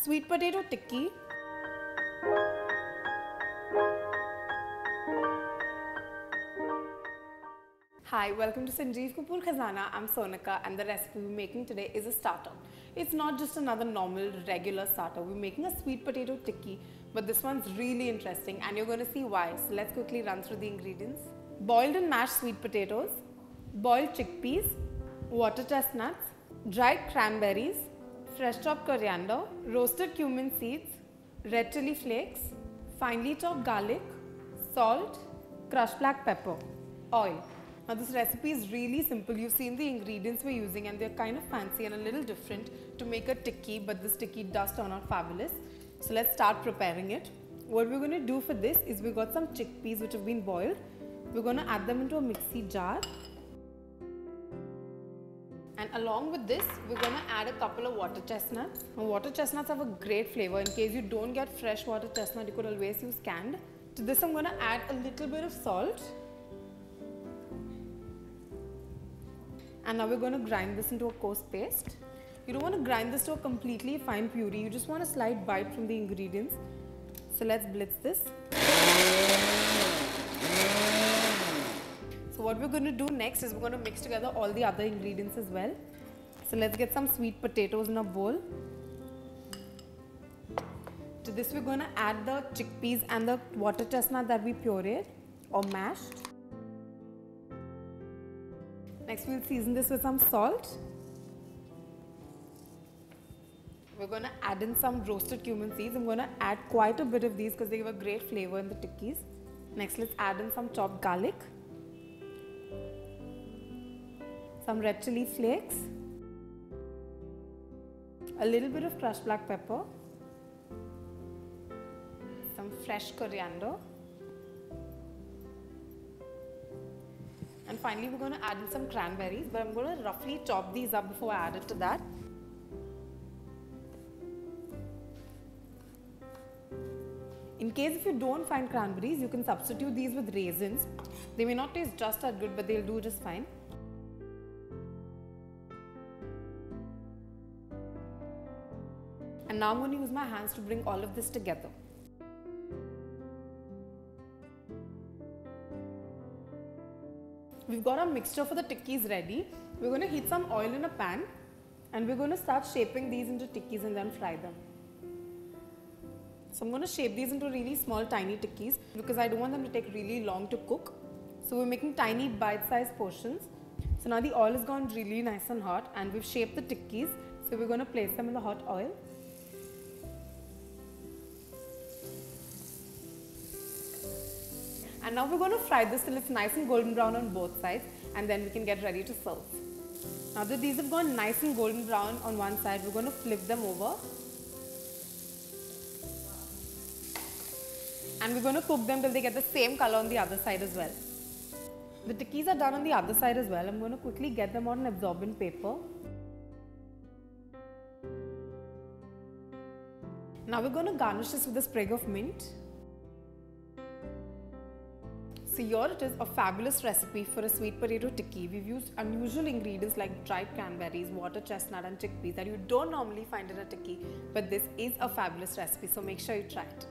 Sweet potato tikki. Hi, welcome to Sanjeev Kapoor Khazana. I'm Sonika and the recipe we're making today is a starter. It's not just another normal regular starter. We're making a sweet potato tikki, but this one's really interesting and you're going to see why. So let's quickly run through the ingredients. Boiled and mashed sweet potatoes, boiled chickpeas, water chestnuts, dried cranberries, fresh chopped coriander, roasted cumin seeds, red chili flakes, finely chopped garlic, salt, crushed black pepper, oil. Now this recipe is really simple. You've seen the ingredients we're using and they're kind of fancy and a little different to make a tikki but this tikki does turn out fabulous. So let's start preparing it. What we're going to do for this is we've got some chickpeas which have been boiled. We're going to add them into a mixie jar. And along with this, we're going to add a couple of water chestnuts. Now, water chestnuts have a great flavor. In case you don't get fresh water chestnut, you could always use canned. To this, I'm going to add a little bit of salt And now we're going to grind this into a coarse paste. You don't want to grind this to a completely fine puree. You just want a slight bite from the ingredients. So let's blitz this. What we're going to do next is we're going to mix together all the other ingredients as well. So let's get some sweet potatoes in a bowl. To this we're going to add the chickpeas and the water chestnut that we pureed or mashed. Next we'll season this with some salt. We're going to add in some roasted cumin seeds. I'm going to add quite a bit of these because they give a great flavor in the tikkis. Next let's add in some chopped garlic. Some red chili flakes. A little bit of crushed black pepper. Some fresh coriander. And finally, we're going to add in some cranberries, but I'm going to roughly chop these up before I add it to that. In case if you don't find cranberries, you can substitute these with raisins. They may not taste just as good, but they'll do just fine. And now I'm going to use my hands to bring all of this together. We've got our mixture for the tikkis ready. We're going to heat some oil in a pan and we're going to start shaping these into tikkis and then fry them. So I'm going to shape these into really small tiny tikkis because I don't want them to take really long to cook. So we're making tiny bite-sized portions. So now the oil has gone really nice and hot and we've shaped the tikkis. So we're going to place them in the hot oil. And now we're going to fry this till it's nice and golden brown on both sides and then we can get ready to serve. Now that these have gone nice and golden brown on one side, we're going to flip them over. And we're going to cook them till they get the same color on the other side as well. The tikkis are done on the other side as well. I'm going to quickly get them on an absorbent paper. Now we're going to garnish this with a sprig of mint. So here it is, a fabulous recipe for a sweet potato tikki. We've used unusual ingredients like dried cranberries, water chestnut and chickpeas that you don't normally find in a tikki. But this is a fabulous recipe, so make sure you try it.